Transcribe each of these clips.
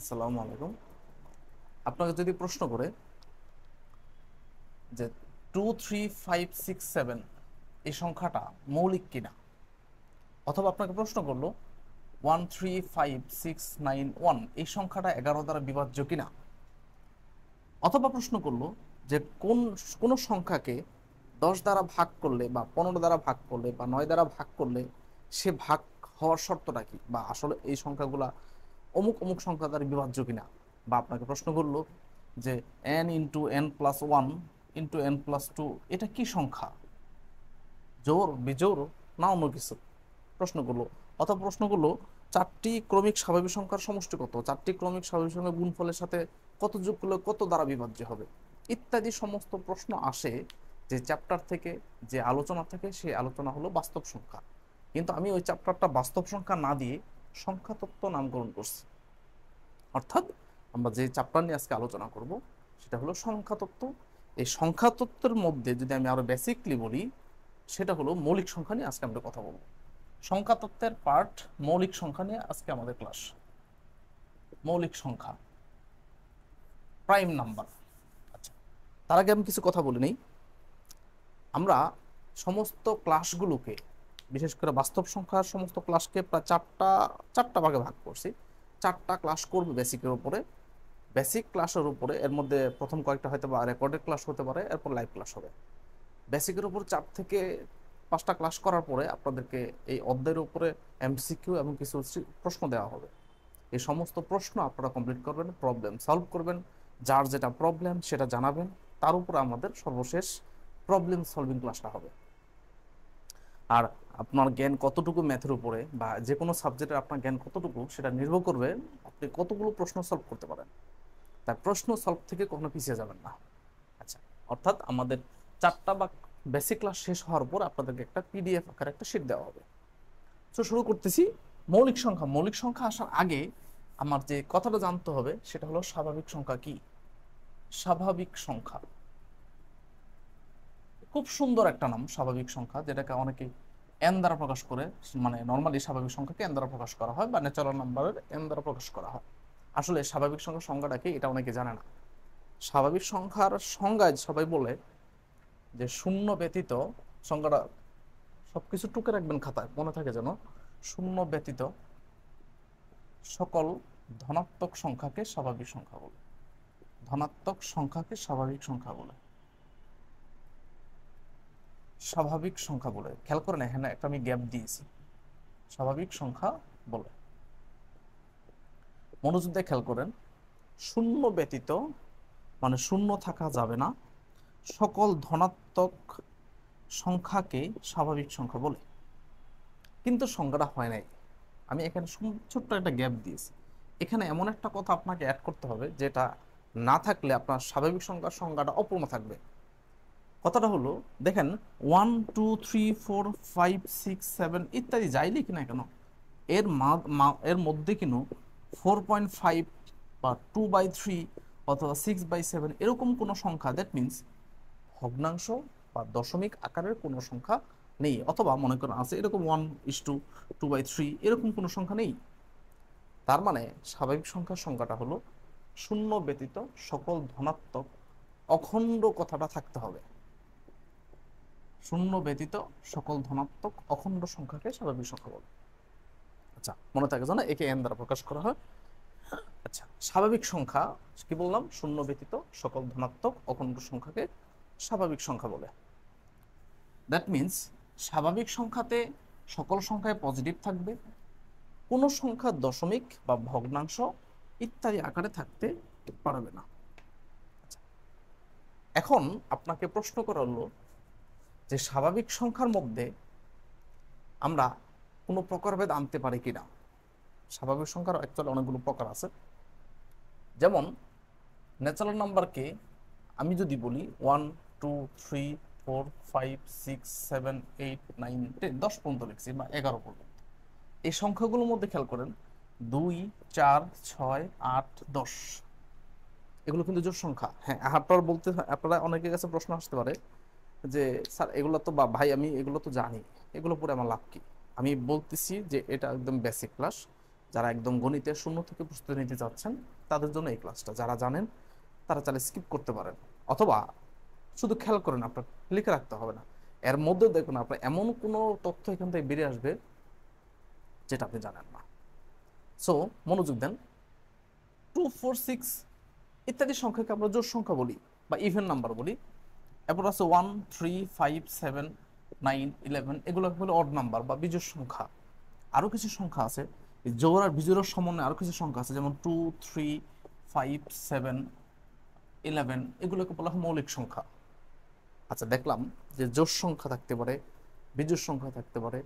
আসসালামু আলাইকুম। আপনাকে যদি প্রশ্ন করে যে two three five six seven এই সংখ্যাটা মৌলিক কিনা, অথবা আপনাকে প্রশ্ন করল one three five six nine one এই সংখ্যাটা এগারো দ্বারা বিভাজ্য কিনা, অথবা প্রশ্ন করল যে কোন কোন সংখ্যাকে দশ দ্বারা ভাগ করলে বা পনেরো দ্বারা ভাগ করলে বা নয় দ্বারা ভাগ করলে সে ভাগ হওয়ার শর্তটা কি? বা আসলে এই সংখ্যাগুলা অমুক অমুক সংখ্যা দ্বারা বিভাজ্য কিনা? বা আপনাকে প্রশ্ন করল যে N into N plus one into N plus two এটা কি সংখ্যা? জোর, বিজোর, না অন্য কিছু? প্রশ্ন করল। অথবা প্রশ্ন করল, চারটি ক্রমিক স্বাভাবিক সংখ্যার সমষ্টি কত? চারটি ক্রমিক স্বাভাবিক সংখ্যার গুণফলের সাথে কত যোগ করলে কত দ্বারা বিভাজ্য হবে? ইত্যাদি সমস্ত প্রশ্ন আসে যে চ্যাপ্টার থেকে যে আলোচনা থাকে, সেই আলোচনা হলো বাস্তব সংখ্যা। কিন্তু আমি ওই চ্যাপ্টারটা বাস্তব সংখ্যা না দিয়ে সংখ্যা তত্ত্ব নামকরণ করছি। অর্থাৎ আমরা যে চ্যাপ্টার নিয়ে আজকে আলোচনা করব, সেটা হলো সংখ্যা তত্ত্ব এই সংখ্যা তত্ত্বের মধ্যে যদি আমি আরও বেসিকলি বলি, সেটা হলো মৌলিক সংখ্যা নিয়ে আজকে আমরা কথা বলব। সংখ্যা তত্ত্বের পার্ট মৌলিক সংখ্যা নিয়ে আজকে আমাদের ক্লাস মৌলিক সংখ্যা। প্রাইম নাম্বার আচ্ছা তার আগে আমি কিছু কথা বলে নেই। আমরা সমস্ত ক্লাসগুলোকে বিশেষ করে বাস্তব সংখ্যার সমস্ত ক্লাসকে প্রায় চারটা চারটা ভাগে ভাগ করছি। চারটা ক্লাস করবে বেসিকের উপরে। বেসিক ক্লাসের উপরে, এর মধ্যে প্রথম কয়েকটা হয়তো বা রেকর্ডেড ক্লাস হতে পারে, এরপর লাইভ ক্লাস হবে। বেসিকের উপর চার থেকে পাঁচটা ক্লাস করার পরে আপনাদেরকে এই অধ্যায়ের উপরে এমসিকিউ এবং কিছু প্রশ্ন দেওয়া হবে। এই সমস্ত প্রশ্ন আপনারা কমপ্লিট করবেন প্রবলেম সলভ করবেন, যার যেটা প্রবলেম সেটা জানাবেন, তার উপরে আমাদের সর্বশেষ প্রবলেম সলভিং ক্লাসটা হবে। আর আপনার জ্ঞান কতটুকু ম্যাথের উপরে বা যে কোনো সাবজেক্টের আপনার জ্ঞান কতটুকু সেটা নির্ভর করবে আপনি কতগুলো প্রশ্ন সলভ করতে পারেন। তার প্রশ্ন সলভ থেকে কখনো পিছিয়ে যাবেন না। আচ্ছা অর্থাৎ আমাদের চারটা বা বেসিক ক্লাস শেষ হওয়ার পর আপনাদেরকে একটা পিডিএফ আকারে একটা শিট দেওয়া হবে। তো শুরু করতেছি মৌলিক সংখ্যা। মৌলিক সংখ্যা আসার আগে আমার যে কথাটা জানতে হবে সেটা হলো স্বাভাবিক সংখ্যা কি? স্বাভাবিক সংখ্যা। খুব সুন্দর একটা নাম, স্বাভাবিক সংখ্যা, যেটাকে অনেকে এন দ্বারা প্রকাশ করে মানে নর্মালি স্বাভাবিক সংখ্যাকে এন দ্বারা প্রকাশ করা হয় বা ন্যাচারাল নাম্বারের এন দ্বারা প্রকাশ করা হয়। আসলে স্বাভাবিক সংখ্যার সংজ্ঞাটা কি? এটা অনেকে জানে না। স্বাভাবিক সংখ্যার সংজ্ঞায় সবাই বলে যে শূন্য ব্যতীত সংখ্যাটা সব কিছু টুকে রাখবেন খাতায়, মনে থাকে যেন। শূন্য ব্যতীত সকল ধনাত্মক সংখ্যাকে স্বাভাবিক সংখ্যা বলে। ধনাত্মক সংখ্যাকে স্বাভাবিক সংখ্যা বলে। স্বাভাবিক সংখ্যা বলে। খেয়াল করেন এখানে একটা আমি গ্যাপ দিয়েছি। স্বাভাবিক সংখ্যা বলে। মনোযোগ দিয়ে খেয়াল করেন, শূন্য ব্যতীত মানে শূন্য থাকা যাবে না, সকল ধনাত্মক সংখ্যাকে স্বাভাবিক সংখ্যা বলে। কিন্তু সংখ্যাটা হয় নাই। আমি এখানে ছোট্ট একটা গ্যাপ দিয়েছি। এখানে এমন একটা কথা আপনাকে অ্যাড করতে হবে, যেটা না থাকলে আপনার স্বাভাবিক সংখ্যার সংখ্যাটা অপূর্ণ থাকবে। কথাটা হলো, দেখেন one two three four five six seven ইত্যাদি যাই লিখি না কেন, এর মা এর মধ্যে কিন্তু ফোর পয়েন্ট ফাইভ বা টু বাই থ্রি অথবা সিক্স বাই সেভেন এরকম কোনো সংখ্যা দ্যাট মিনস ভগ্নাংশ বা দশমিক আকারের কোনো সংখ্যা নেই, অথবা মনে করেন আছে এরকম one is two two by three এরকম কোনো সংখ্যা নেই। তার মানে স্বাভাবিক সংখ্যার সংখ্যাটা হলো শূন্য ব্যতীত সকল ধনাত্মক অখণ্ড কথাটা থাকতে হবে। শূন্য ব্যতীত সকল ধনাত্মক অখণ্ড সংখ্যাকে স্বাভাবিক সংখ্যা বলে। আচ্ছা মনে থাকে জানা একে এন দ্বারা প্রকাশ করা হয়। আচ্ছা স্বাভাবিক সংখ্যা কি বললাম? শূন্য ব্যতীত সকল ধনাত্মক অখণ্ড সংখ্যাকে স্বাভাবিক সংখ্যা বলে। দ্যাট মিন্স স্বাভাবিক সংখ্যাতে সকল সংখ্যায় পজিটিভ থাকবে। কোনো সংখ্যা দশমিক বা ভগ্নাংশ ইত্যাদি আকারে থাকতে পারবে না। আচ্ছা, এখন আপনাকে প্রশ্ন করা হলো যে স্বাভাবিক সংখ্যার মধ্যে আমরা কোনো প্রকারভেদ আনতে পারি কি না স্বাভাবিক সংখ্যার অ্যাকচুয়ালি অনেকগুলো প্রকার আছে। যেমন ন্যাচারাল নাম্বারকে আমি যদি বলি one two three four five six seven eight nine ten দশ পর্যন্ত লিখছি বা এগারো পর্যন্ত। এই সংখ্যাগুলোর মধ্যে খেয়াল করেন, দুই, চার, ছয়, আট, দশ। এগুলো কিন্তু জোর সংখ্যা। হ্যাঁ আপনার বলতে, আপনারা অনেকের কাছে প্রশ্ন আসতে পারে যে, স্যার, এগুলো তো বা, ভাই, আমি এগুলো তো জানি। এগুলো পরে আমার লাভ কি? আমি বলতেছি যে, এটা একদম বেসিক ক্লাস যারা একদম গণিতের শূন্য থেকে প্রস্তুতি নিতে চাচ্ছেন তাদের জন্য এই ক্লাসটা যারা জানেন, তারা চাইলে স্কিপ করতে পারেন। অথবা শুধু খেয়াল করেন, আপনার লিখে রাখতে হবে না। এর মধ্যে দেখুন, আপনার এমন কোনো তথ্য এখান থেকে বেরিয়ে আসবে, যেটা আপনি জানেন না। সো মনোযোগ দেন। টু ফোর সিক্স ইত্যাদি সংখ্যাকে আমরা জোর সংখ্যা বলি বা ইভেন নাম্বার বলি। এরপর আছে one three five seven nine eleven এগুলো হলো অড নাম্বার বা বিজোড় সংখ্যা। আরও কিছু সংখ্যা আছে জোর আর বিজোড়ের সমন্বয়ে আরও কিছু সংখ্যা আছে, যেমন two three five seven eleven এগুলোকে বলা হয় মৌলিক সংখ্যা। আচ্ছা দেখলাম যে জোর সংখ্যা থাকতে পারে, বিজোড় সংখ্যা থাকতে পারে,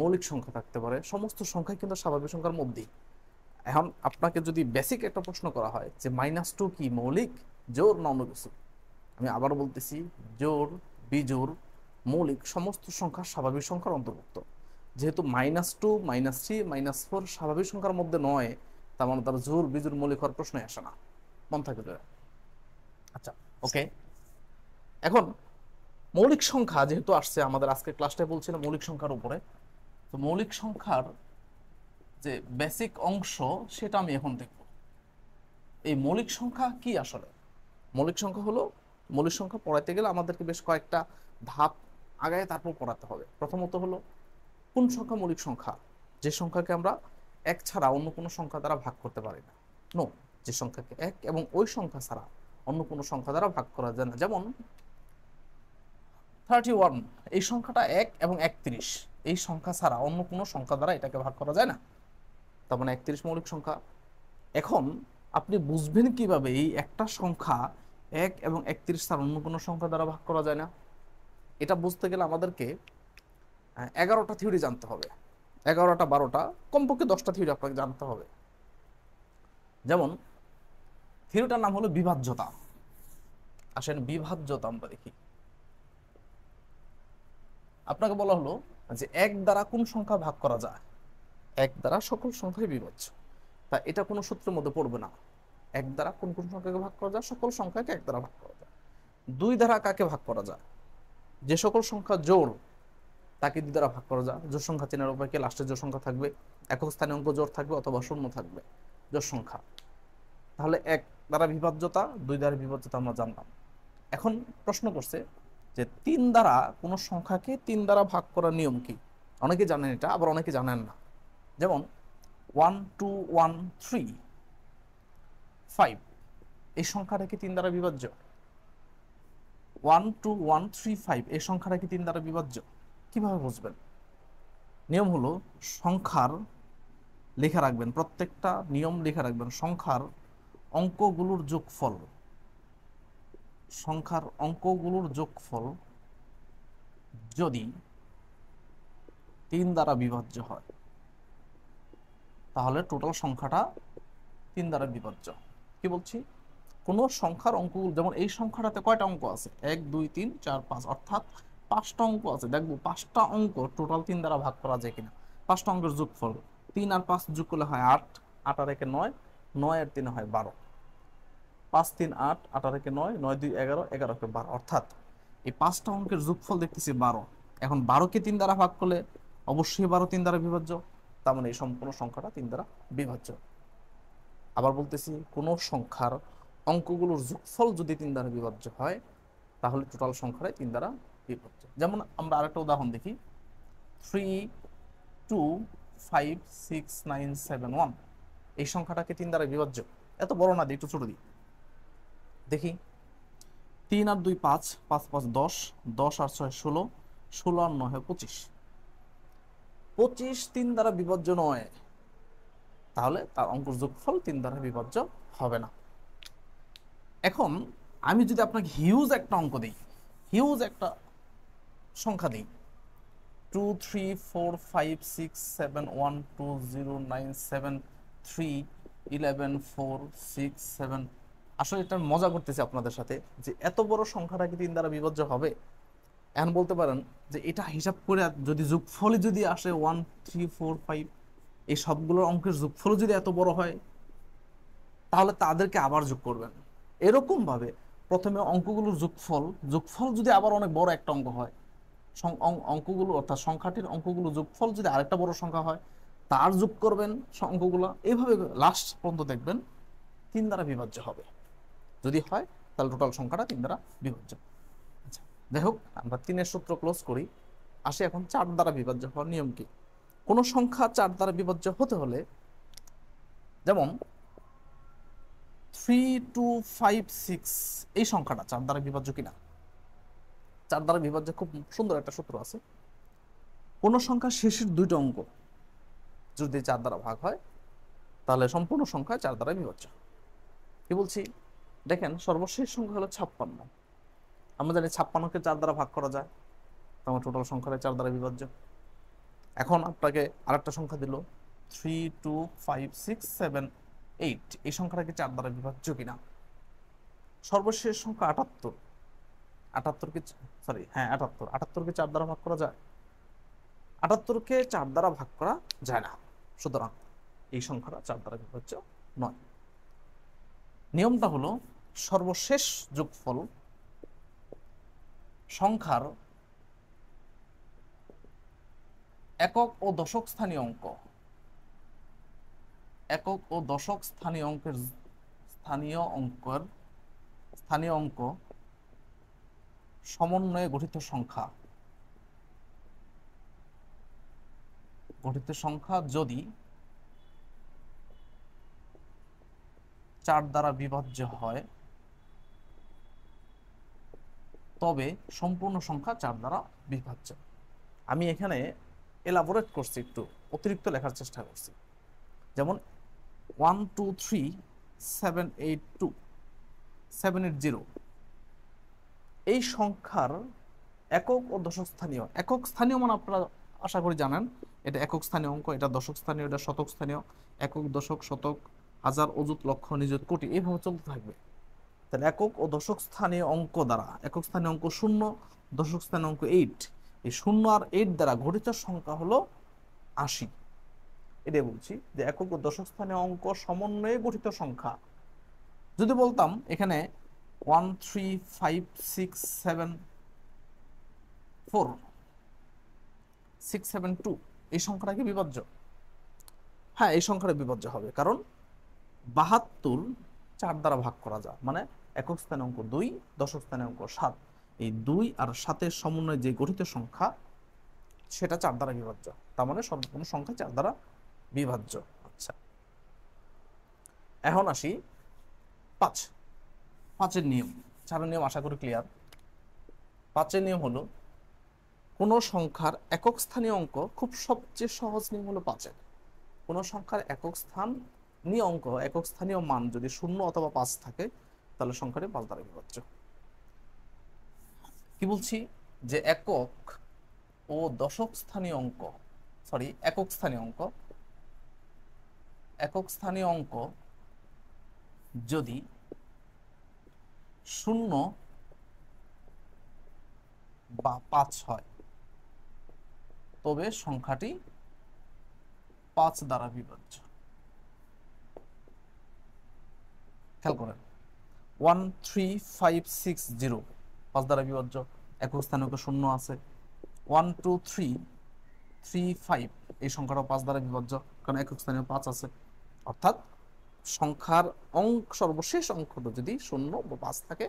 মৌলিক সংখ্যা থাকতে পারে, সমস্ত সংখ্যাই কিন্তু স্বাভাবিক সংখ্যার মধ্যেই। এখন আপনাকে যদি বেসিক একটা প্রশ্ন করা হয় যে মাইনাস টু কি মৌলিক জোর না অন্য কিছু আমি আবার বলতেছি, জোর বিজোড় মৌলিক সমস্ত সংখ্যা স্বাভাবিক সংখ্যার অন্তর্ভুক্ত। যেহেতু minus two minus three minus four স্বাভাবিক সংখ্যার মধ্যে নয়, তার মানে তার জোর বিজোড় মৌলিক হওয়ার প্রশ্নই আসে না। মন থাকে আচ্ছা ওকে এখন, মৌলিক সংখ্যা যেহেতু আসছে, আমাদের আজকে ক্লাসটায় বলছিলাম মৌলিক সংখ্যার উপরে। তো মৌলিক সংখ্যার যে বেসিক অংশ, সেটা আমি এখন দেখব। এই মৌলিক সংখ্যা কি আসলে? মৌলিক সংখ্যা হলো মৌলিক সংখ্যা পড়াইতে গেলে আমাদেরকে বেশ কয়েকটা ধাপ আগায় তারপর পড়াতে হবে। প্রথমত হলো, কোন সংখ্যা মৌলিক সংখ্যা? যে সংখ্যাকে আমরা এক ছাড়া অন্য কোনো সংখ্যা দ্বারা ভাগ করতে পারি না। নো যে সংখ্যাকে এক এবং ওই সংখ্যা ছাড়া অন্য কোনো সংখ্যা দ্বারা ভাগ করা যায় না। যেমন থার্টি ওয়ান এই সংখ্যাটা এক এবং একত্রিশ, এই সংখ্যা ছাড়া অন্য কোনো সংখ্যা দ্বারা এটাকে ভাগ করা যায় না। তার মানে একত্রিশ মৌলিক সংখ্যা। এখন আপনি বুঝবেন কীভাবে এই একটা সংখ্যা এক এবং একত্রিশ ছাড়া অন্য কোনো সংখ্যা দ্বারা ভাগ করা যায় না। এটা বুঝতে গেলে আমাদেরকে এগারোটা থিওরি জানতে হবে। এগারোটা, বারোটা, কমপক্ষে দশটা থিওরি আপনাকে জানতে হবে। যেমন থিওরিটার নাম হলো বিভাজ্যতা। আসেন, বিভাজ্যতা আমরা দেখি। আপনাকে বলা হলো যে এক দ্বারা কোন সংখ্যা ভাগ করা যায়? এক দ্বারা সকল সংখ্যাই বিভাজ্য। তা এটা কোনো সূত্রের মধ্যে পড়বে না। এক দ্বারা কোন কোন সংখ্যাকে ভাগ করা যায়? সকল সংখ্যাকে এক দ্বারা ভাগ করা যায়। দুই দ্বারা কাকে ভাগ করা যায়? যে সকল সংখ্যা জোর তাকে দুই দ্বারা ভাগ করা যায়। জোর সংখ্যা চেনার উপায়কে লাস্টে জোর সংখ্যা থাকবে? একক স্থানীয় অঙ্ক জোর থাকবে অথবা শূন্য থাকবে। জোর সংখ্যা। তাহলে এক দ্বারা বিভাজ্যতা, দুই দ্বারা বিভাজ্যতা আমরা জানলাম। এখন প্রশ্ন করছে যে তিন দ্বারা কোনো সংখ্যাকে তিন দ্বারা ভাগ করার নিয়ম কি? অনেকে জানেন এটা, আবার অনেকে জানেন না। যেমন one two one three five, এই সংখ্যাটা কি তিন দ্বারা বিভাজ্য? One two one three five, এই সংখ্যাটা কি তিন দ্বারা বিভাজ্য? কীভাবে বুঝবেন? নিয়ম হলো সংখ্যার লেখা রাখবেন, প্রত্যেকটা নিয়ম লেখা রাখবেন, সংখ্যার অঙ্কগুলোর যোগফল। সংখ্যার অঙ্কগুলোর যোগফল যদি তিন দ্বারা বিভাজ্য হয়, তাহলে টোটাল সংখ্যাটা তিন দ্বারা বিভাজ্য। কি বলছি? কোন সংখ্যার অঙ্কগুলো যেমন এই সংখ্যাটাতে কয়টা অঙ্ক আছে? এক, দুই, তিন, চার, পাঁচ, অর্থাৎ পাঁচটা অঙ্ক আছে। দেখব পাঁচটা অঙ্ক টোটাল তিন দ্বারা ভাগ করা যায় কিনা। পাঁচটা অঙ্কের যোগফল তিন আর পাঁচ যোগ করলে হয় আট আট আর একে নয় নয় আর তিনে হয় বারো। পাঁচ, তিন, আট আট আর একে নয় নয়, দুই, এগারো এগারোকে বারো। অর্থাৎ এই পাঁচটা অঙ্কের যোগফল দেখতেছি বারো। এখন বারোকে তিন দ্বারা ভাগ করলে অবশ্যই বারো তিন দ্বারা বিভাজ্য। তার মানে এই সম্পূর্ণ সংখ্যাটা তিন দ্বারা বিভাজ্য। আবার বলতেছি, কোন সংখ্যার অঙ্কগুলোর যোগফল যদি তিন দ্বারা বিভাজ্য হয়, তাহলে টোটাল সংখ্যাটাই তিন দ্বারা বিভাজ্য যেমন আমরা আরেকটা উদাহরণ দেখি। Three two five six nine seven one এই সংখ্যাটাকে তিন দ্বারা বিভাজ্য। এত বড় না দিই একটু ছোট দিই। দেখি। তিন আর দুই পাঁচ পাঁচ পাঁচ দশ দশ আর ছয় ষোলো ষোলো আর নয় পঁচিশ। পঁচিশ তিন দ্বারা বিভাজ্য নয়। তাহলে তার অঙ্কুর যোগফল তিন দ্বারা বিভাজ্য হবে না। এখন আমি যদি আপনাকে হিউজ একটা অঙ্ক দিই হিউজ একটা সংখ্যা দিই two three four five six seven one two zero nine seven three eleven four six seven আসলে এটা মজা করতেছি আপনাদের সাথে যে এত বড় সংখ্যাটা কি তিন দ্বারা বিভাজ্য হবে? এখন বলতে পারেন যে এটা হিসাব করে যদি যোগফলই যদি আসে ওয়ান থ্রি ফোর ফাইভ এই সবগুলোর অঙ্কের যোগফল যদি এত বড় হয়, তাহলে তাদেরকে আবার যোগ করবেন। এরকম ভাবে প্রথমে অঙ্কগুলোর যোগফল যোগফল যদি আবার অনেক বড় একটা অঙ্ক হয় অঙ্কগুলো অর্থাৎ সংখ্যাটির অঙ্কগুলো যোগফল যদি আরেকটা বড় সংখ্যা হয়, তার যোগ করবেন অঙ্কগুলো। এইভাবে লাস্ট পর্যন্ত দেখবেন তিন দ্বারা বিভাজ্য হবে। যদি হয়, তাহলে টোটাল সংখ্যাটা তিন দ্বারা বিভাজ্য। আচ্ছা যাই হোক, আমরা তিনের সূত্র ক্লোজ করি। আসে এখন চার দ্বারা বিভাজ্য হওয়ার নিয়ম কি? কোনো সংখ্যা চার দ্বারা বিভাজ্য হতে হলে যেমন থ্রি টু ফাইভ সিক্স এই সংখ্যাটা চার দ্বারা বিভাজ্য কিনা? চার দ্বারা বিভাজ্য খুব সুন্দর একটা সূত্র আছে। কোনো সংখ্যা শেষের দুইটা অঙ্ক যদি চার দ্বারা ভাগ হয়, তাহলে সম্পূর্ণ সংখ্যা চার দ্বারা বিভাজ্য। কি বলছি? দেখেন, সর্বশেষ সংখ্যা হলো ছাপ্পান্ন। আমরা জানি ছাপ্পান্নকে চার দ্বারা ভাগ করা যায় আমার টোটাল সংখ্যাটা চার দ্বারা বিভাজ্য। এখন আপনাকে আরেকটা সংখ্যা দিল three two five six seven eight এই সংখ্যাটা কি চার দ্বারা বিভাজ্য কিনা? সর্বশেষ সংখ্যা আটাত্তর। আটাত্তরকে সরি হ্যাঁ আটাত্তর। আটাত্তরকে চার দ্বারা ভাগ করা যায়? আটাত্তরকে চার দ্বারা ভাগ করা যায় না। সুতরাং এই সংখ্যাটা চার দ্বারা বিভাজ্য নয়। নিয়মটা হলো সর্বশেষ যোগফল সংখ্যার একক ও দশক স্থানীয় অঙ্ক। একক ও দশক স্থানীয় অঙ্কের স্থানীয় অঙ্কের স্থানীয় অঙ্ক সমন্বয়ে গঠিত সংখ্যা। গঠিত সংখ্যা যদি চার দ্বারা বিভাজ্য হয়, তবে সম্পূর্ণ সংখ্যা চার দ্বারা বিভাজ্য। আমি এখানে এলাবোরেট করছি একটু, অতিরিক্ত লেখার চেষ্টা করছি। যেমন one two three seven eight two seven eight zero এই সংখ্যার একক ও দশক স্থানীয়। একক স্থানীয় মানে আপনারা আশা করি জানেন, এটা একক স্থানীয় অঙ্ক, এটা দশক স্থানীয়, এটা শতক স্থানীয়। একক, দশক, শতক, হাজার, অযুত, লক্ষ, নিযুত, কোটি, এইভাবে চলতে থাকবে। তাহলে একক ও দশক স্থানীয় অঙ্ক দ্বারা, একক স্থানীয় অঙ্ক শূন্য, দশক স্থানীয় অঙ্ক এইট এই শূন্য আর এইট দ্বারা গঠিত সংখ্যা হলো আশি। এটাই বলছি যে একক ও দশক অঙ্ক সমন্বয়ে গঠিত সংখ্যা। যদি বলতাম এখানে one three five six seven four six seven two এই সংখ্যাটা কি বিভাজ্য? হ্যাঁ এই সংখ্যাটা বিভাজ্য হবে। কারণ বাহাত্তর চার দ্বারা ভাগ করা যায়। মানে একক স্থানে অঙ্ক দুই, দশক স্থানে অঙ্ক সাত। এই দুই আর সাতের সমন্বয়ে যে গঠিত সংখ্যা, সেটা চার দ্বারা বিভাজ্য। তার মানে সম্পূর্ণ সংখ্যা চার দ্বারা বিভাজ্য। আচ্ছা। এখন আসি পাঁচ। পাঁচের নিয়ম। চারের নিয়ম আশা করি ক্লিয়ার পাঁচের নিয়ম হলো, কোনো সংখ্যার একক স্থানীয় অঙ্ক খুব সবচেয়ে সহজ নিয়ম হলো পাঁচের। কোনো সংখ্যার একক স্থান নিয়ে অঙ্ক, একক স্থানীয় মান যদি শূন্য অথবা পাঁচ থাকে, তাহলে সংখ্যাটি পাঁচ দ্বারা বিভাজ্য। কি বলছি? যে একক ও দশক স্থানীয় অঙ্ক সরি একক স্থানীয় অঙ্ক, একক স্থানীয় অঙ্ক যদি শূন্য বা পাঁচ হয়, তবে সংখ্যাটি পাঁচ দ্বারা বিভাজ্য। খেয়াল করেন। One three five six zero. পাঁচ দ্বারা বিভাজ্য, একক স্থানে শূন্য আছে। One two three three five এই সংখ্যাটাও পাঁচ দ্বারা বিভাজ্য, কারণ একক স্থানীয় পাঁচ আছে। অর্থাৎ সংখ্যার অঙ্ক, সর্বশেষ অঙ্কটা যদি শূন্য বা পাঁচ থাকে,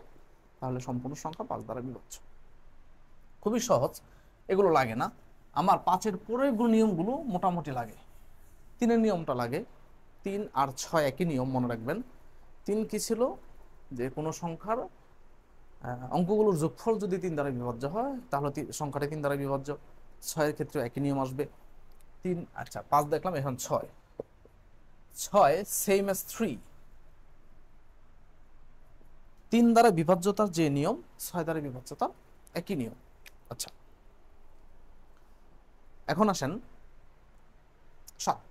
তাহলে সম্পূর্ণ সংখ্যা পাঁচ দ্বারা বিভাজ্য। খুবই সহজ, এগুলো লাগে না। আমার পাঁচের পরের নিয়মগুলো মোটামুটি লাগে। তিনের নিয়মটা লাগে। তিন আর ছয় একই নিয়ম, মনে রাখবেন। তিন কি ছিল? যে কোনো সংখ্যার অঙ্কগুলোর যোগফল যদি তিন দ্বারা বিভাজ্য হয়, তাহলে সংখ্যাটা তিন দ্বারা বিভাজ্য। ছয়ের ক্ষেত্রে একই নিয়ম আসবে। তিন আচ্ছা পাঁচ দেখলাম, এখন ছয়। ছয় সেম এস থ্রি তিন দ্বারা বিভাজ্যতার যে নিয়ম, ছয় দ্বারা বিভাজ্যতার একই নিয়ম। আচ্ছা। এখন আসেন সাত।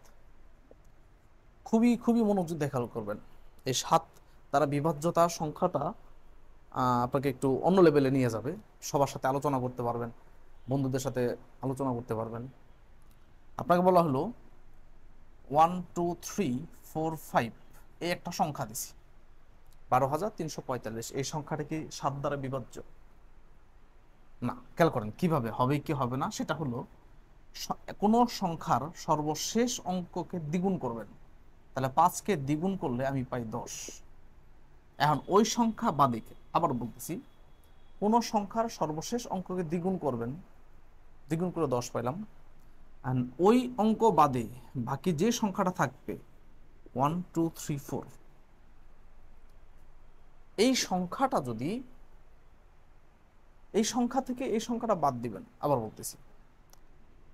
খুবই খুবই মনোযোগ দেখাল করবেন। এই সাত দ্বারা বিভাজ্যতা সংখ্যাটা আপনাকে একটু অন্য লেভেলে নিয়ে যাবে। সবার সাথে আলোচনা করতে পারবেন, বন্ধুদের সাথে আলোচনা করতে পারবেন। আপনাকে বলা হলো one two three four five এই একটা সংখ্যা দিছি। বারো হাজার তিনশো পঁয়তাল্লিশ, এই সংখ্যাটা কি সাত দ্বারা বিভাজ্য? না, খেয়াল করেন, কীভাবে? হবে কি হবে না? সেটা হলো কোনো সংখ্যার সর্বশেষ অঙ্ককে দ্বিগুণ করবেন। তাহলে পাঁচকে দ্বিগুণ করলে আমি পাই দশ। এখন ওই সংখ্যা বাদে আবার বলতেছি, কোনো সংখ্যার সর্বশেষ অঙ্ককে দ্বিগুণ করবেন, দ্বিগুণ করে দশ পাইলাম অ্যান্ড ওই অঙ্ক বাদে বাকি যে সংখ্যাটা থাকবে ওয়ান টু থ্রি ফোর এই সংখ্যাটা যদি, এই সংখ্যা থেকে এই সংখ্যাটা বাদ দিবেন, আবার বলতেছি,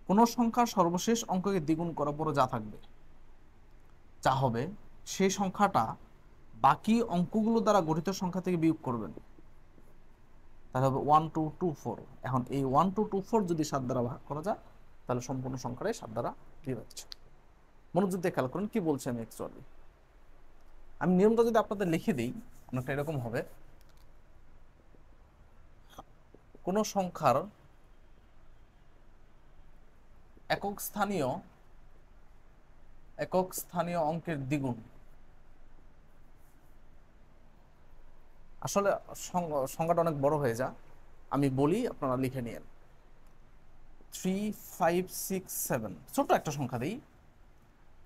কোন সংখ্যার সর্বশেষ অঙ্ককে দ্বিগুণ করার পরে যা থাকবে, যা হবে, সেই সংখ্যাটা বাকি অঙ্কগুলো দ্বারা গঠিত সংখ্যা থেকে বিয়োগ করবেন। তাহলে হবে ওয়ান টু টু ফোর এখন এই ওয়ান টু টু ফোর যদি সাত দ্বারা ভাগ করা যায়, তাহলে সম্পূর্ণ সংখ্যাটাই সাত দ্বারা বিভাজ্য মনোযোগ দিয়ে খেয়াল করুন কি বলছি আমি অ্যাকচুয়ালি আমি নিয়মটা যদি আপনাদের লিখে দিই, অনেকটা এরকম হবে। কোনো সংখ্যার একক স্থানীয় একক স্থানীয় অঙ্কের দ্বিগুণ। আসলে সংখ্যাটা অনেক বড় হয়ে যা। আমি বলি, আপনারা লিখে নিয়েন। থ্রি ফাইভ সিক্স সেভেন ছোট্ট একটা সংখ্যা দিই।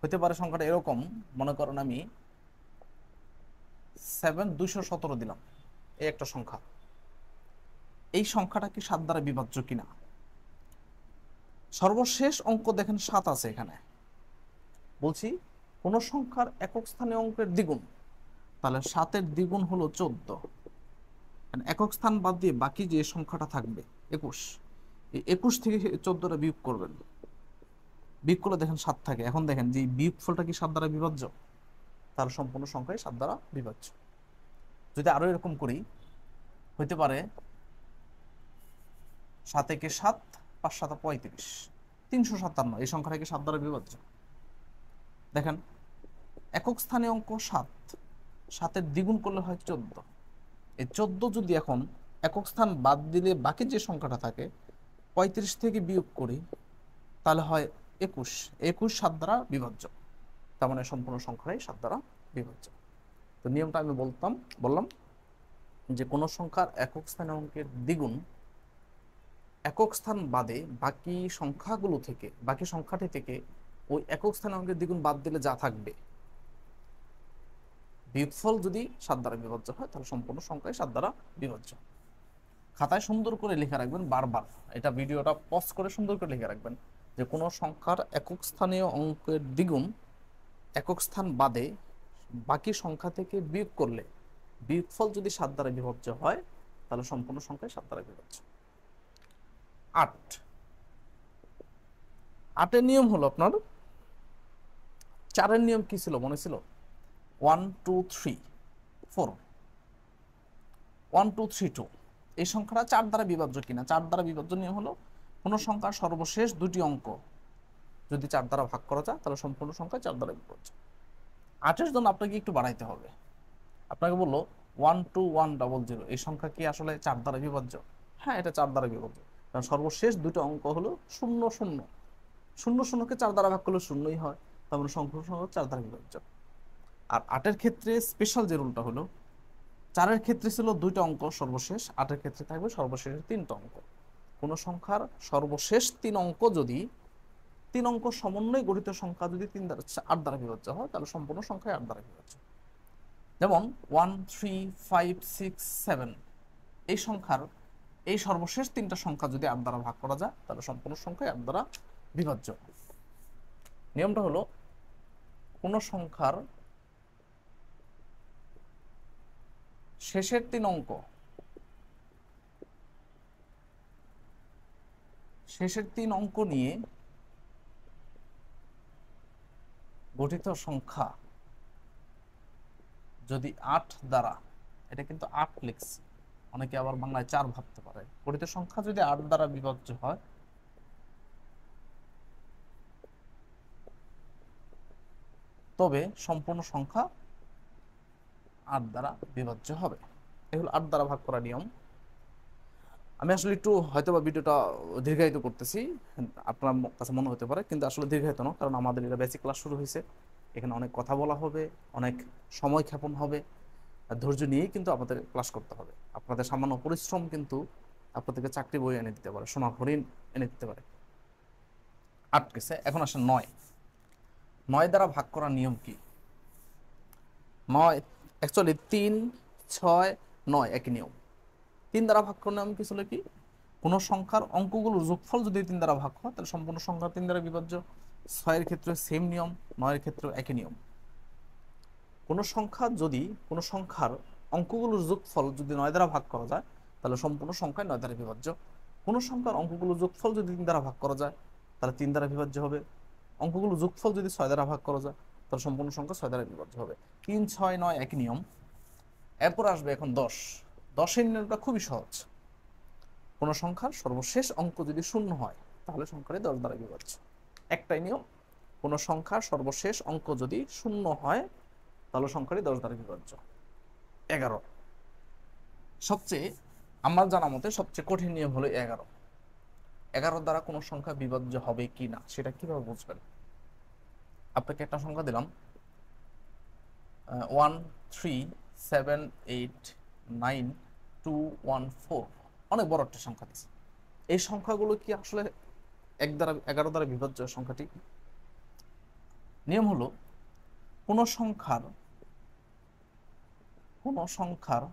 হতে পারে সংখ্যাটা এরকম, মনে করেন আমি সেভেন দুইশো সতেরো দিলাম। এই একটা সংখ্যা। এই সংখ্যাটা কি সাত দ্বারা বিভাজ্য কিনা? সর্বশেষ অঙ্ক দেখেন সাত আছে এখানে। বলছি, কোন সংখ্যার একক স্থানীয় অঙ্কের দ্বিগুণ। তাহলে সাতের দ্বিগুণ হলো চোদ্দ। একক স্থান বাদ দিয়ে বাকি যে সংখ্যাটা থাকবে, একুশ। এই একুশ থেকে চোদ্দটা বিয়োগ করবেন। বিয়োগ করলে দেখেন সাত থাকে। এখন দেখেন যে বিয়োগ ফলটা কি সাত দ্বারা বিভাজ্য? তার সম্পূর্ণ সংখ্যাই সাত দ্বারা বিভাজ্য। যদি আরও এরকম করি, হইতে পারে সাত একে সাত, পাঁচ সাত পঁয়ত্রিশ। তিনশো সাতান্ন, এই সংখ্যাটা কি সাত দ্বারা বিভাজ্য? দেখেন, একক স্থানে অঙ্ক সাত। সাতের দ্বিগুণ করলে হয় চোদ্দ। এই চোদ্দ যদি এখন একক স্থান বাদ দিলে বাকি যে সংখ্যাটা থাকে, পঁয়ত্রিশ থেকে বিয়োগ করি, তাহলে হয় একুশ। একুশ সাত দ্বারা বিভাজ্য। তার মানে সম্পূর্ণ সংখ্যাই সাত দ্বারা বিভাজ্য। তো নিয়মটা আমি বলতাম, বললাম যে কোনো সংখ্যার একক স্থানে অঙ্কের দ্বিগুণ একক স্থান বাদে বাকি সংখ্যাগুলো থেকে, বাকি সংখ্যাটি থেকে ওই একক স্থানে অঙ্কের দ্বিগুণ বাদ দিলে যা থাকবে বিয়োগফল যদি সাত দ্বারা বিভাজ্য হয়, তাহলে সম্পূর্ণ সংখ্যায় সাত দ্বারা বিভাজ্য। খাতায় সুন্দর করে লিখে রাখবেন বারবার। এটা ভিডিওটা পজ করে সুন্দর করে লিখে রাখবেন যে কোনো সংখ্যার একক স্থানীয় অঙ্কের দ্বিগুণ একক স্থান বাদে বাকি সংখ্যা থেকে বিয়োগ করলে বিয়োগফল যদি সাত দ্বারা বিভাজ্য হয়, তাহলে সম্পূর্ণ সংখ্যায় সাত দ্বারা বিভাজ্য আট। আটের নিয়ম হলো আপনার, চারের নিয়ম কি ছিল, মনে ছিল? One two three four one two three two এই সংখ্যাটা চার দ্বারা বিভাজ্য কিনা? চার দ্বারা বিভাজ্য নিয়ম হলো কোনো সংখ্যার সর্বশেষ দুটি অঙ্ক। যদি চার দ্বারা ভাগ করা যায়, তাহলে সম্পূর্ণ সংখ্যা চার দ্বারা বিভাজ্য। আটের জন্য আপনাকে একটু বাড়াইতে হবে। আপনাকে বলল one two one double zero এই সংখ্যা কি আসলে চার দ্বারা বিভাজ্য? হ্যাঁ এটা চার দ্বারা বিভাজ্য। কারণ সর্বশেষ দুটো অঙ্ক হলো শূন্য শূন্য। শূন্য, শূন্যকে চার দ্বারা ভাগ করলে শূন্যই হয়। তার মানে সম্পূর্ণ সংখ্যা চার দ্বারা বিভাজ্য। আর আটের ক্ষেত্রে স্পেশাল যে রুলটা হলো, চারের ক্ষেত্রে ছিল দুইটা অঙ্ক সর্বশেষ, আটের ক্ষেত্রে থাকবে সর্বশেষ তিনটা অঙ্ক। কোনো সংখ্যার সর্বশেষ তিন অঙ্ক যদি, তিন অঙ্ক সমন্বয় গঠিত সংখ্যা যদি তিন দ্বারা, আট দ্বারা বিভাজ্য হয়, তাহলে সম্পূর্ণ সংখ্যায় আট দ্বারা বিভাজ্য যেমন one three five six seven এই সংখ্যার, এই সর্বশেষ তিনটা সংখ্যা যদি আট দ্বারা ভাগ করা যায়, তাহলে সম্পূর্ণ সংখ্যায় আট দ্বারা বিভাজ্য। নিয়মটা হলো, কোন সংখ্যার শেষের তিন অঙ্ক। শেষের তিন অঙ্ক নিয়ে গঠিত সংখ্যা যদি আট দ্বারা, এটা কিন্তু আট লিখছি। অনেকে আবার বাংলায় চার ভাবতে পারে। গঠিত সংখ্যা যদি আট দ্বারা বিভাজ্য হয়, তবে সম্পূর্ণ সংখ্যা আট দ্বারা বিভাজ্য হবে। এগুলো আট দ্বারা ভাগ করা নিয়ম। আমি আসলে একটু হয়তো বা ভিডিওটা দীর্ঘায়িত করতেছি, আপনার কাছে মনে হতে পারে, কিন্তু আসলে দীর্ঘায়িত না কারণ আমাদের এটা বেসিক ক্লাস শুরু হয়েছে। এখানে অনেক কথা বলা হবে, অনেক সময় ক্ষেপণ হবে ধৈর্য নিয়েই কিন্তু আমাদের ক্লাস করতে হবে। আপনাদের সামান্য পরিশ্রম কিন্তু আপনাদেরকে চাকরি বই এনে দিতে পারে, সোনা হরিণ এনে দিতে পারে। আটকেছে এখন আসে নয়। নয় দ্বারা ভাগ করার নিয়ম কি? নয় অ্যাকচুয়ালি তিন, ছয়, নয় একই নিয়ম। তিন দ্বারা ভাগ করার নিয়ম কি ছিল কি? কোনো সংখ্যার অঙ্কগুলোর যোগফল যদি তিন দ্বারা ভাগ হয়, তাহলে সম্পূর্ণ সংখ্যা তিন দ্বারা বিভাজ্য। ছয়ের ক্ষেত্রে সেম নিয়ম, নয়ের ক্ষেত্রে একই নিয়ম। কোনো সংখ্যা যদি, কোনো সংখ্যার অঙ্কগুলোর যোগফল যদি নয় দ্বারা ভাগ করা যায়, তাহলে সম্পূর্ণ সংখ্যায় নয় দ্বারা বিভাজ্য। কোনো সংখ্যার অঙ্কগুলোর যোগফল যদি তিন দ্বারা ভাগ করা যায়, তাহলে তিন দ্বারা বিভাজ্য হবে। অঙ্কগুলো যোগফল যদি ছয় দ্বারা ভাগ করা যায় তাহলে সম্পূর্ণ সংখ্যা ছয় দ্বারা বিভাজ্য হবে। তিন, ছয়, নয় এক নিয়ম। এরপর আসবে এখন দশ। দশের নিয়মটা খুবই সহজ। কোনো সংখ্যার সর্বশেষ অঙ্ক যদি শূন্য হয়, তাহলে সংখ্যাটি দশ দ্বারা বিভাজ্য একটাই নিয়ম, কোনো সংখ্যার সর্বশেষ অঙ্ক যদি শূন্য হয়, তাহলে সংখ্যাটি দশ দ্বারা বিভাজ্য এগারো। সবচেয়ে, আমার জানা মতে সবচেয়ে কঠিন নিয়ম হলো এগারো। এগারো দ্বারা কোনো সংখ্যা বিভাজ্য হবে কি না সেটা কীভাবে বুঝবেন? আপনাকে একটা সংখ্যা দিলাম। One three seven eight nine two one four অনেক বড় একটা সংখ্যা দিচ্ছে এই সংখ্যাগুলো কি আসলে এক দ্বারা, এগারো দ্বারা বিভাজ্য সংখ্যাটি? নিয়ম হলো, কোন সংখ্যার কোন সংখ্যার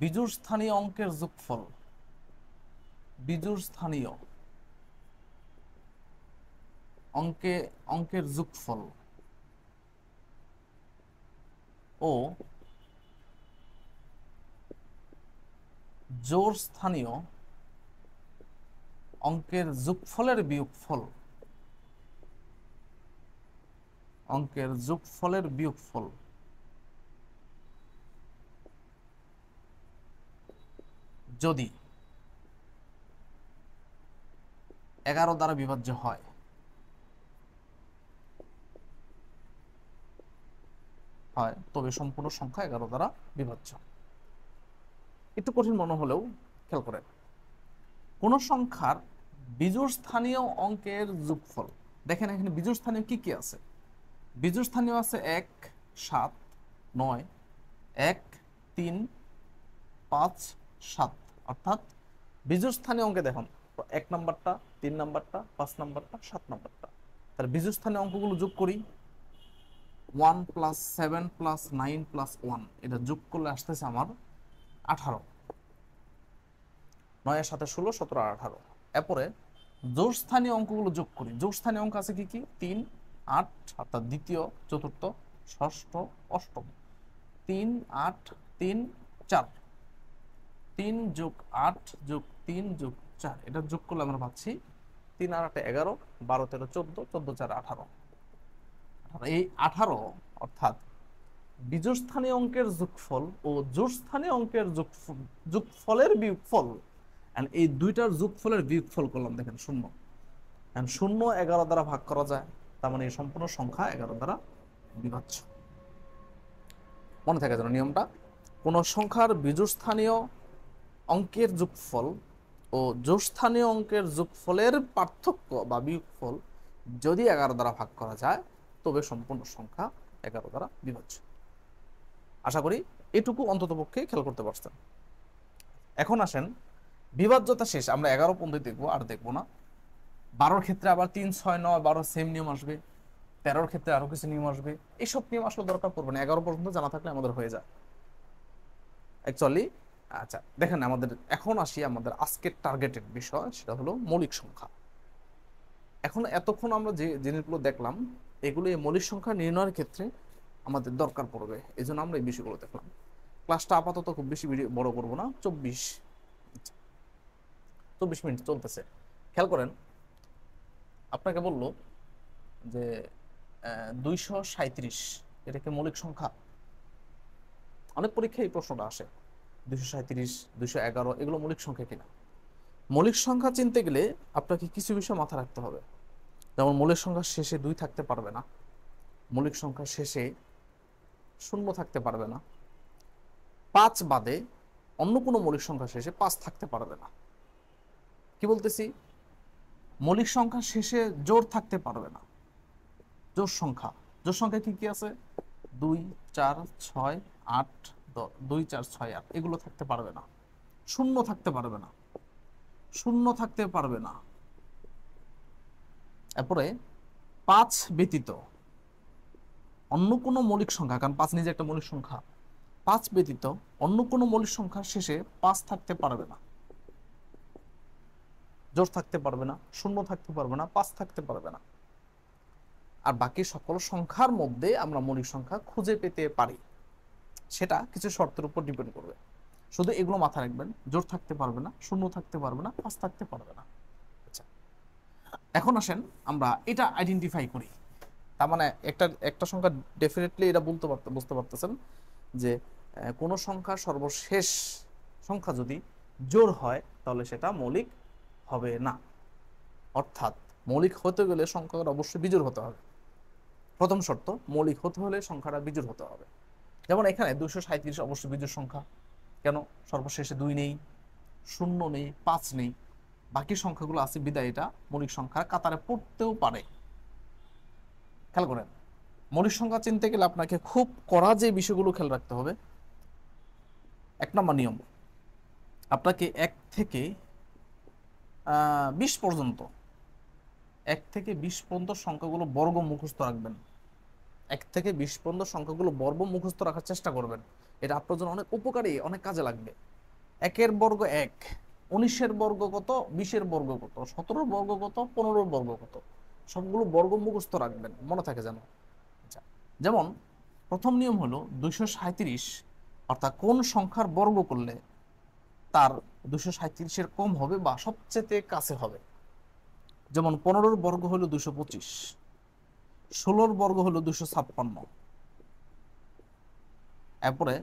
বিজুর স্থানীয় অঙ্কের যোগফল বিজুর স্থানীয় অঙ্কে, অঙ্কের যোগফল। ও জোর স্থানীয় অঙ্কের যোগফলের বিয়োগফল। অঙ্কের যোগফলের বিয়োগফল। যদি এগারো দ্বারা বিভাজ্য হয় হয়। তবে সম্পূর্ণ সংখ্যা এগারো দ্বারা বিভাজ্য একটু কঠিন মনে হলেও খেয়াল করেন। কোন সংখ্যার বিজোড় স্থানীয় অঙ্কের যোগফল, দেখেন এখানে বিজোড় স্থানীয় কি কি আছে? বিজোড় স্থানীয় আছে এক, সাত, নয়, এক, তিন, পাঁচ, সাত। অর্থাৎ বিজোড় স্থানীয় অঙ্কে দেখুন, এক নাম্বারটা, তিন নাম্বারটা, পাঁচ নাম্বারটা, সাত নাম্বারটা। তাহলে বিজোড় স্থানীয় অঙ্কগুলো যোগ করি। One plus seven plus nine plus one এটা যোগ করলে আসতেছে আমার আঠারো। নয়ের সাথে ষোলো, সতেরো আর আঠারো। এরপরে জোর স্থানীয় অঙ্কগুলো যোগ করি। জোর স্থানীয় অঙ্ক আছে কি কি? তিন, আট, অর্থাৎ দ্বিতীয়, চতুর্থ, ষষ্ঠ, অষ্টম। তিন, আট, তিন, চার। তিন যোগ আট যোগ তিন যোগ চার। এটা যোগ করলে আমরা পাচ্ছি তিন আর আটে এগারো, বারো তেরো চোদ্দ চোদ্দ চার আঠারো। এই আঠারো, অর্থাৎ বীজস্থানীয় অঙ্কের যোগফল ও জোরস্থানীয় অঙ্কের যোগফল, যোগফলের বিয়োগফল এই দুইটার যোগফলের বিয়োগফল করলাম দেখেন শূন্য। শূন্য এগারো দ্বারা ভাগ করা যায়, তার মানে এই সম্পূর্ণ সংখ্যা এগারো দ্বারা বিভাজ্য মনে থাকে যেন নিয়মটা, কোন সংখ্যার বীজস্থানীয় অঙ্কের যোগফল ও জোরস্থানীয় অঙ্কের যোগফলের পার্থক্য বা বিয়োগফল যদি এগারো দ্বারা ভাগ করা যায় তবে সম্পূর্ণ সংখ্যা এগারো দ্বারা বিভাজ্য। আশা করি এটুকু অন্তত পক্ষে খেয়াল করতে পারছেন। এখন আসেন, বিভাজ্যতা শেষ, আমরা এগারো পর্যন্ত দেখব, আর দেখব না। বারোর ক্ষেত্রে আবার তিন, ছয়, নয় বারো সেম নিয়ম আসবে। তেরোর ক্ষেত্রে আরও কিছু নিয়ম আসবে। এইসব নিয়ম আসলে দরকার পড়বে না, এগারো পর্যন্ত জানা থাকলে আমাদের হয়ে যায়। অ্যাকচুয়ালি আচ্ছা দেখেন আমাদের, এখন আসি আমাদের আজকের টার্গেটেড বিষয়, সেটা হলো মৌলিক সংখ্যা। এখন এতক্ষণ আমরা যে জিনিসগুলো দেখলাম এগুলো এই মৌলিক সংখ্যা নির্ণয়ের ক্ষেত্রে আমাদের দরকার পড়বে। এই জন্য আমরা এই বিষয়গুলো দেখলাম। ক্লাসটা আপাতত খুব বেশি বড় করব না, চব্বিশ চব্বিশ মিনিট চলতেছে। খেয়াল করেন, আপনাকে বলল যে দুইশো সাঁত্রিশ এটা কি মৌলিক সংখ্যা? অনেক পরীক্ষায় এই প্রশ্নটা আসে। দুইশো সাঁত্রিশ দুইশো এগারো, এগুলো মৌলিক সংখ্যা কিনা? মৌলিক সংখ্যা চিনতে গেলে আপনাকে কিছু বিষয় মাথা রাখতে হবে। যেমন মৌলিক সংখ্যার শেষে দুই থাকতে পারবে না, মৌলিক সংখ্যার শেষে শূন্য থাকতে পারবে না, পাঁচ বাদে অন্য কোনো মৌলিক সংখ্যা শেষে পাঁচ থাকতে পারবে না। কি বলতেছি? মৌলিক সংখ্যা শেষে জোর থাকতে পারবে না। জোর সংখ্যা। জোর সংখ্যা কি কি আছে? দুই, চার, ছয়, আট দুই, চার, ছয়, আট, এগুলো থাকতে পারবে না। শূন্য থাকতে পারবে না। শূন্য থাকতে পারবে না। এরপরে পাঁচ ব্যতীত অন্য কোনো মৌলিক সংখ্যা, কারণ পাঁচ নিজে একটা মৌলিক সংখ্যা, পাঁচ ব্যতীত অন্য কোনো মৌলিক সংখ্যার শেষে পাঁচ থাকতে পারবে না। জোর থাকতে পারবে না, শূন্য থাকতে পারবে না, পাঁচ থাকতে পারবে না। আর বাকি সকল সংখ্যার মধ্যে আমরা মৌলিক সংখ্যা খুঁজে পেতে পারি। সেটা কিছু শর্তের উপর ডিপেন্ড করবে। শুধু এগুলো মাথায় রাখবেন, জোর থাকতে পারবে না, শূন্য থাকতে পারবে না, পাঁচ থাকতে পারবে না। এখন আসেন, আমরা এটা আইডেন্টিফাই করি। তার মানে একটা একটা সংখ্যা ডেফিনেটলি এটা বলতে বুঝতে পারতেছেন যে কোনো সংখ্যা সর্বশেষ সংখ্যা যদি জোর হয়, তাহলে সেটা মৌলিক হবে না। অর্থাৎ মৌলিক হতে গেলে সংখ্যাটা অবশ্যই বিজোড় হতে হবে। প্রথম শর্ত, মৌলিক হতে হলে সংখ্যাটা বিজোড় হতে হবে। যেমন এখানে দুশো সাঁত্রিশ অবশ্যই বিজোড় সংখ্যা। কেন? সর্বশেষে দুই নেই, শূন্য নেই, পাঁচ নেই। বাকি সংখ্যাগুলো আছে, বিদায় এটা, মৌলিক সংখ্যার কাতারে পড়তেও পারে। খেয়াল করেন, মৌলিক সংখ্যা চিনতে গেলে আপনাকে খুব কড়া যে বিষয়গুলো খেয়াল রাখতে হবে। এক নম্বর নিয়ম, আপনাকে এক থেকে বিশ পর্যন্ত, এক থেকে বিশ পর্যন্ত সংখ্যাগুলো বর্গ মুখস্থ রাখবেন। এক থেকে বিশ পর্যন্ত সংখ্যাগুলো বর্গ মুখস্থ রাখার চেষ্টা করবেন। এটা আপনার জন্য অনেক উপকারী, অনেক কাজে লাগবে। একের বর্গ এক উনিশের বর্গ কত? বিশের বর্গ কত? সতেরোর বর্গ কত? পনেরোর বর্গ কত? সবগুলো বর্গ মুখস্থ রাখবেন, মনে থাকে যেন। আচ্ছা যেমন প্রথম নিয়ম হলো দুইশো সাঁত্রিশ অর্থাৎ কোন সংখ্যার বর্গ করলে তার দুশো সাঁত্রিশের কম হবে বা সবচেয়ে কাছে হবে? যেমন পনেরোর বর্গ হলো দুশো পঁচিশ, ষোলোর বর্গ হলো দুশো ছাপ্পান্ন। এরপরে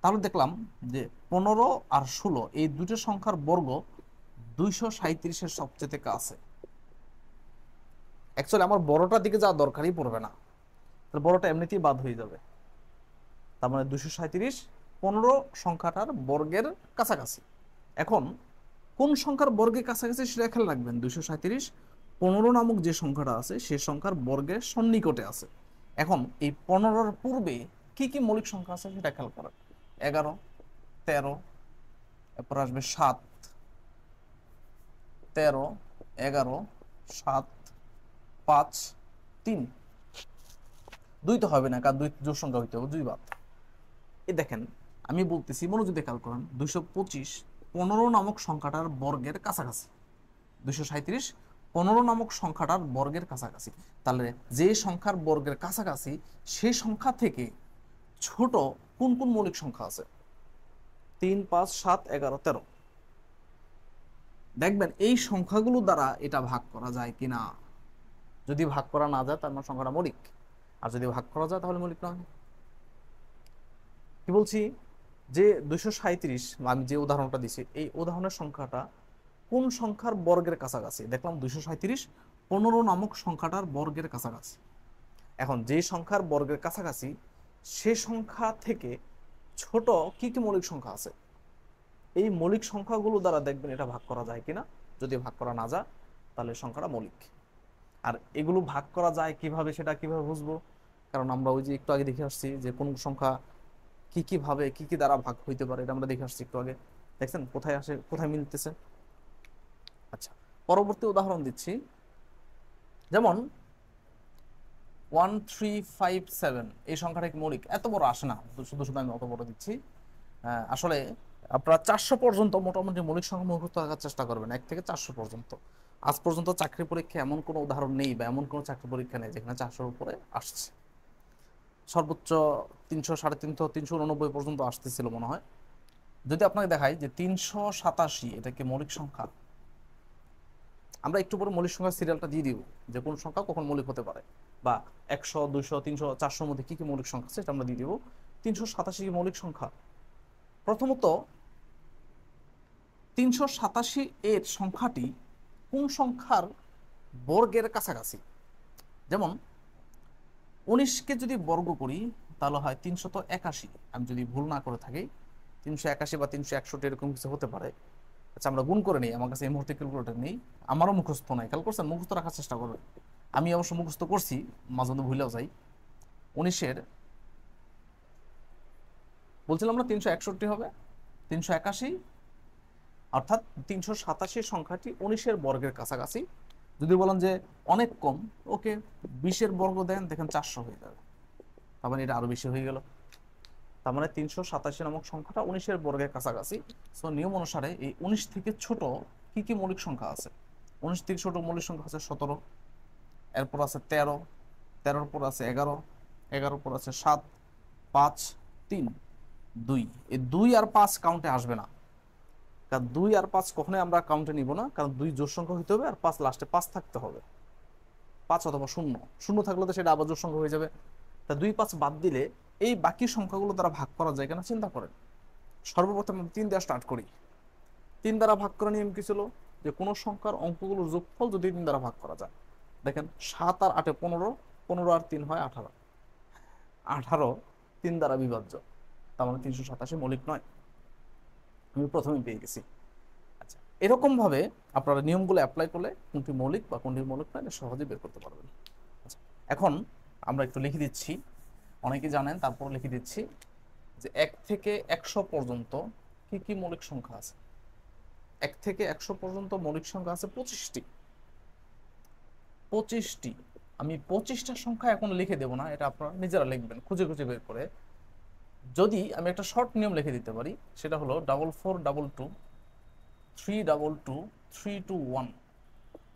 তাহলে দেখলাম যে পনেরো আর ষোলো, এই দুটো সংখ্যার বর্গ দুইশো সাঁত্রিশের সবচেয়ে থেকে কাছে অ্যাকচুয়ালি আমার বড়টার দিকে যাওয়ার দরকারই পড়বে না। তাহলে বড়টা এমনিতেই বাদ হয়ে যাবে। তার মানে দুশো সাঁত্রিশ পনেরো সংখ্যাটার বর্গের কাছাকাছি। এখন কোন সংখ্যার বর্গের কাছাকাছি সেটা খেয়াল রাখবেন। দুশো সাঁত্রিশ পনেরো নামক যে সংখ্যাটা আছে, সে সংখ্যার বর্গের সন্নিকটে আছে। এখন এই পনেরোর পূর্বে কি কি মৌলিক সংখ্যা আছে সেটা খেয়াল করেন। এগারো, তেরো, এরপর আসবে সাত, তেরো, এগারো, সাত, পাঁচ, তিন। দুই তো হবে না, কারণ দুই জোর সংখ্যা হইতে হবে, দুই বাদ। এই দেখেন, আমি বলতেছি, মনোযোগ দিয়ে খেয়াল করেন, দুইশো পঁচিশ পনেরো নামক সংখ্যাটার বর্গের কাছাকাছি। দুইশো সাঁত্রিশ পনেরো নামক সংখ্যাটার বর্গের কাছাকাছি। তাহলে যে সংখ্যার বর্গের কাছাকাছি সেই সংখ্যা থেকে ছোট কোন কোন মৌলিক সংখ্যা আছে? তিন, পাঁচ, সাত, এগারো, তেরো। দেখবেন এই সংখ্যাগুলো দ্বারা এটা ভাগ করা যায় কিনা। যদি ভাগ করা না যায়, তার মানে সংখ্যাটা মৌলিক। আর যদি ভাগ করা যায়, তাহলে মৌলিক নয়। কি বলছি? যে দুইশো সাঁত্রিশ আমি যে উদাহরণটা দিছি, এই উদাহরণের সংখ্যাটা কোন সংখ্যার বর্গের কাছাকাছি? দেখলাম দুইশো সাঁত্রিশ পনেরো নামক সংখ্যাটার বর্গের কাছাকাছি। এখন যে সংখ্যার বর্গের কাছাকাছি সে সংখ্যা থেকে ছোট কি কি মৌলিক সংখ্যা আছে? এই মৌলিক সংখ্যাগুলো দ্বারা দেখবেন এটা ভাগ করা যায় কিনা? যদি ভাগ করা না যায়, তাহলে সংখ্যাটা মৌলিক। আর এগুলো ভাগ করা যায় কীভাবে সেটা কীভাবে বুঝব? কারণ আমরা ওই যে একটু আগে দেখে আসছি যে কোন সংখ্যা কি কি ভাবে, কি কি দ্বারা ভাগ হইতে পারে, এটা আমরা দেখে আসছি একটু আগে। দেখছেন? কোথায় আসে, কোথায় মিলতেছে? আচ্ছা পরবর্তী উদাহরণ দিচ্ছি। যেমন ওয়ান থ্রি ফাইভ সেভেন এই সংখ্যাটা মৌলিক। এত বড় আসে না। শুধু শুধু আমি অত বড় দিচ্ছি। আসলে আপনারা চারশো পর্যন্ত মোটামুটি মৌলিক সংখ্যা মুখস্থ রাখার চেষ্টা করবেন, এক থেকে চারশো পর্যন্ত। আজ পর্যন্ত চাকরি পরীক্ষা এমন কোনো উদাহরণ নেই বা এমন কোনো চাকরি পরীক্ষা নেই যেখানে চারশোর উপরে আসছে। সর্বোচ্চ তিনশো, সাড়ে তিনশো তিনশো উননব্বই পর্যন্ত আসতেছিল মনে হয়। যদি আপনাকে দেখাই যে তিনশো সাতাশি, এটা কি মৌলিক সংখ্যা? আমরা একটু পরে মৌলিক সংখ্যা সিরিয়ালটা দিয়ে দিব যে কোন সংখ্যা কখন মৌলিক হতে পারে। বা একশো, দুইশো, তিনশো, চারশোর মধ্যে কি কি মৌলিক সংখ্যা সেটা আমরা দিয়ে দেবো। তিনশো সাতাশি মৌলিক সংখ্যা। প্রথমত, তিনশো সাতাশি এর সংখ্যাটি কোন সংখ্যার বর্গের কাছাকাছি? যেমন, উনিশকে যদি বর্গ করি, তাহলে হয় তিনশত একাশি। আমি যদি ভুল না করে থাকি, তিনশো একাশি বা তিনশো একষট্টি এরকম কিছু হতে পারে। আচ্ছা আমরা গুণ করে নিই, আমার কাছে এই মুহূর্তে ক্যালকুলেটর নেই, আমারও মুখস্থ নাই। খেয়াল করছেন? মুখস্থ রাখার চেষ্টা করবেন। আমি অবশ্য মুখস্থ করছি, মাঝে মধ্যে ভুলেও যাই। উনিশের বলছিলাম না তিনশো একষট্টি হবে? তিনশো একাশি? অর্থাৎ তিনশো সাতাশি সংখ্যাটি উনিশের বর্গের কাছাকাছি। যদি বলেন যে অনেক কম, ওকে বিশের বর্গ দেন, দেখেন চারশো হয়ে যাবে। তার মানে এটা আরও বেশি হয়ে গেল। তার মানে তিনশো সাতাশি নামক সংখ্যাটা উনিশের বর্গের কাছাকাছি। সো নিয়ম অনুসারে এই উনিশ থেকে ছোট কি কি মৌলিক সংখ্যা আছে? উনিশ থেকে ছোট মৌলিক সংখ্যা আছে সতেরো। এরপর আছে তেরো, তেরোর পর আছে এগারো, এগারোর পর আছে সাত, পাঁচ, তিন, দুই। এই দুই আর পাঁচ কাউন্টে আসবে না। কারণ দুই আর পাঁচ কখনোই আমরা কাউন্টে নিব না, কারণ দুই জোর সংখ্যা হইতে হবে আর পাঁচ লাস্টে পাঁচ থাকতে হবে। পাঁচ অথবা শূন্য। শূন্য থাকলে তো সেটা আবার জোর সংখ্যা হয়ে যাবে। তা দুই পাঁচ বাদ দিলে এই বাকি সংখ্যাগুলো দ্বারা ভাগ করা যায় কেন চিন্তা করেন। সর্বপ্রথম আমি তিন দ্বারা স্টার্ট করি। তিন দ্বারা ভাগ করার নিয়ম কি ছিল? যে কোনো সংখ্যার অঙ্কগুলোর যোগফল যদি তিন দ্বারা ভাগ করা যায়। দেখেন, সাত আর আটে পনেরো পনেরো আর তিন হয় আঠারো। আঠারো তিন দ্বারা বিভাজ্য, তার মানে তিনশো সাতাশি মৌলিক নয়। আমি প্রথমে পেয়ে গেছি। আচ্ছা এরকমভাবে আপনারা নিয়মগুলো অ্যাপ্লাই করলে কোনটি মৌলিক বা কোনটি মৌলিক নয়, এটা সহজে বের করতে পারবেন। আচ্ছা এখন আমরা একটু লিখে দিচ্ছি। অনেকে জানেন, তারপর লিখে দিচ্ছি যে এক থেকে একশো পর্যন্ত কি কি মৌলিক সংখ্যা আছে? এক থেকে একশো পর্যন্ত মৌলিক সংখ্যা আছে পঁচিশটি। পঁচিশটি। আমি পঁচিশটা সংখ্যা এখন লিখে দেব না, এটা আপনারা নিজেরা লিখবেন, খুঁজে খুঁজে বের করে। যদি আমি একটা শর্ট নিয়ম লিখে দিতে পারি, সেটা হলো double four double two three double two three two one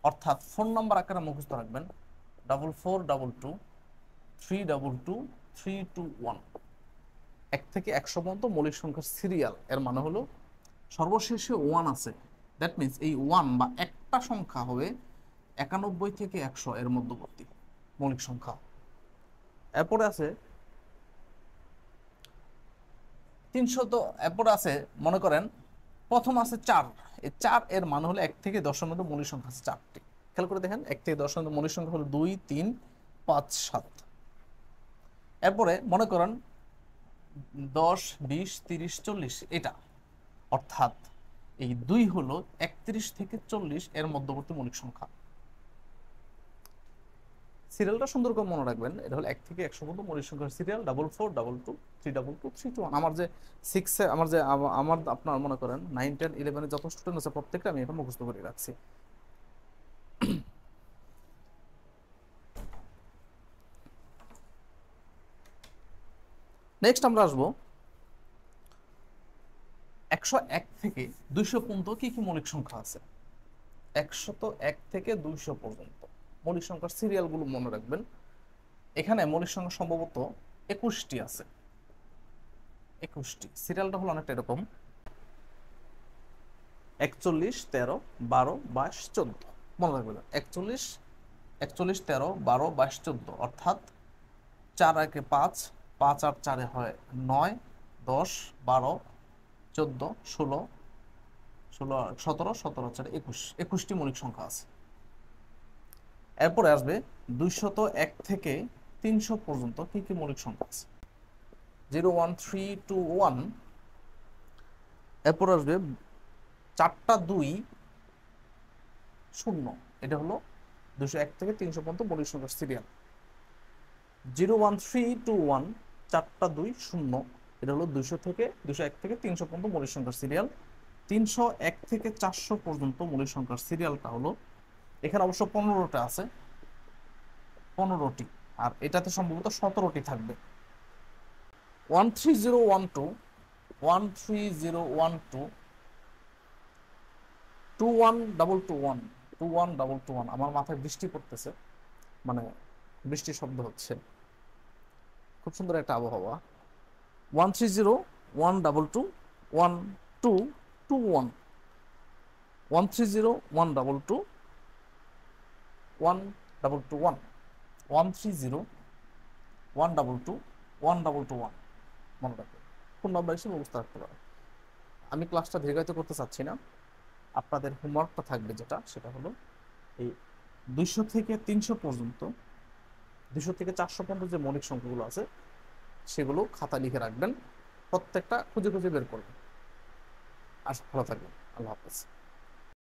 অর্থাৎ ফোন নাম্বার আকারে মুখস্থ রাখবেন double four double two three double two three two one এক থেকে একশো পর্যন্ত মৌলিক সংখ্যার সিরিয়াল এর মানে হলো সর্বশেষে ওয়ান আছে। দ্যাট মিন্স এই ওয়ান বা একটা সংখ্যা হবে একানব্বই থেকে একশো এর মধ্যবর্তী মৌলিক সংখ্যা। এরপরে আছে তিনশো তো এরপরে আছে, মনে করেন, প্রথম আছে চার। এই চার এর মান হলো এক থেকে দশের মধ্যে মৌলিক সংখ্যা আছে চারটি। খেয়াল করে দেখেন, এক থেকে দশের মধ্যে মৌলিক সংখ্যা হলো দুই, তিন, পাঁচ, সাত। এরপরে মনে করেন, দশ, বিশ, তিরিশ, চল্লিশ, এটা। অর্থাৎ এই দুই হলো একত্রিশ থেকে চল্লিশ এর মধ্যবর্তী মৌলিক সংখ্যা। সিরিয়ালটা সুন্দর করে মনে রাখবেন। এটা হলো এক থেকে একশো পর্যন্ত মৌলিক সংখ্যার serial double four double two three double two three two one আমার যে সিক্সে আমার যে আমার আপনার মনে করেন নাইন টেন ইলেভেনে যত স্টুডেন্ট আছে, প্রত্যেকটা আমি এটা মুখস্থ করে রাখছি। নেক্সট আমরা আসব। একশো এক থেকে দুইশো পর্যন্ত কি কি মৌলিক সংখ্যা আছে? একশত এক থেকে দুইশো পর্যন্ত। মৌলিক সংখ্যার সিরিয়ালগুলো মনে রাখবেন। এখানে মৌলিক সংখ্যা সম্ভবত একুশটি আছে। একুশটি। সিরিয়ালটা হলো অনেকটা এরকম। একচল্লিশ, তেরো, বারো, বাইশ, চোদ্দ। মনে রাখবেন। একচল্লিশ একচল্লিশ, তেরো, বারো, বাইশ, চোদ্দ। অর্থাৎ চার একে পাঁচ পাঁচ আর চারে হয় নয়, দশ, বারো, চোদ্দ, ষোলো ষোলো, সতেরো সতেরো চার একুশ। একুশটি মৌলিক সংখ্যা আছে। এরপরে আসবে দুইশত এক থেকে তিনশো পর্যন্ত কি কি মৌলিক সংখ্যা আছে? Zero one three two one. এরপর আসবে চারটা দুই শূন্য। এটা হলো দুশো এক থেকে তিনশো পর্যন্ত মৌলিক সংখ্যার serial. Zero one three two one, চারটা দুই শূন্য। এটা হলো দুশো থেকে দুশো এক থেকে তিনশো পর্যন্ত মৌলিক সংখ্যার সিরিয়াল। তিনশো এক থেকে চারশো পর্যন্ত মৌলিক সংখ্যার সিরিয়ালটা হলো এখানে অবশ্য পনেরোটা আছে। পনেরোটি। আর এটাতে সম্ভবত সতেরোটি থাকবে। One three zero one two one three zero one two two one double two one two one double two one আমার মাথায় বৃষ্টি পড়তেছে। মানে বৃষ্টির শব্দ হচ্ছে। খুব সুন্দর একটা আবহাওয়া। One three zero one double two one two two one one three zero one double two one double two one one three zero one double two one double two one মনে রাখবে ফোন নাম্বার হিসেবে ব্যবস্থা রাখতে পারে আমি ক্লাসটা দীর্ঘায়িত করতে চাচ্ছি না। আপনাদের হোমওয়ার্কটা থাকবে যেটা, সেটা হলো এই দুইশো থেকে তিনশো পর্যন্ত দুশো থেকে চারশো পর্যন্ত যে মৌলিক সংখ্যাগুলো আছে, সেগুলো খাতা লিখে রাখবেন। প্রত্যেকটা খুঁজে খুঁজে বের করবেন। আচ্ছা ভালো থাকবেন। আল্লাহ হাফেজ।